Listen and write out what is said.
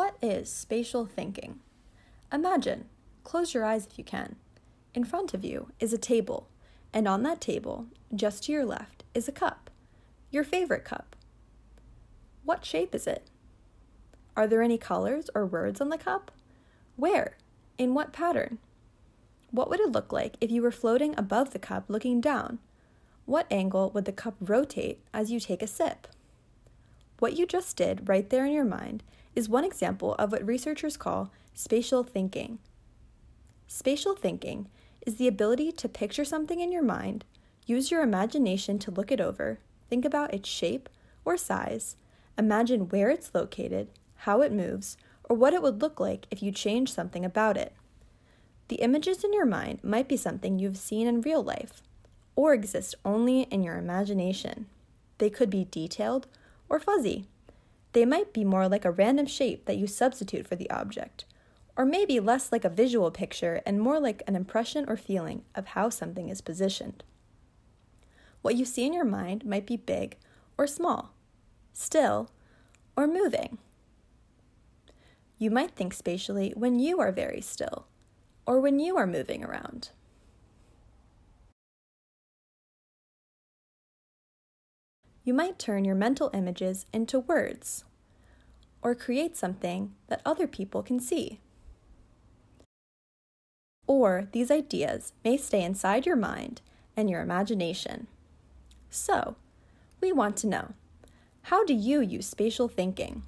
What is spatial thinking? Imagine, close your eyes if you can. In front of you is a table, and on that table, just to your left, is a cup. Your favorite cup. What shape is it? Are there any colors or words on the cup? Where? In what pattern? What would it look like if you were floating above the cup looking down? What angle would the cup rotate as you take a sip? What you just did right there in your mind is one example of what researchers call spatial thinking. Spatial thinking is the ability to picture something in your mind, use your imagination to look it over, think about its shape or size, imagine where it's located, how it moves, or what it would look like if you changed something about it. The images in your mind might be something you've seen in real life, or exist only in your imagination. They could be detailed or fuzzy. They might be more like a random shape that you substitute for the object, or maybe less like a visual picture and more like an impression or feeling of how something is positioned. What you see in your mind might be big or small, still or moving. You might think spatially when you are very still or when you are moving around. You might turn your mental images into words or create something that other people can see. Or these ideas may stay inside your mind and your imagination. So, we want to know how do you use spatial thinking?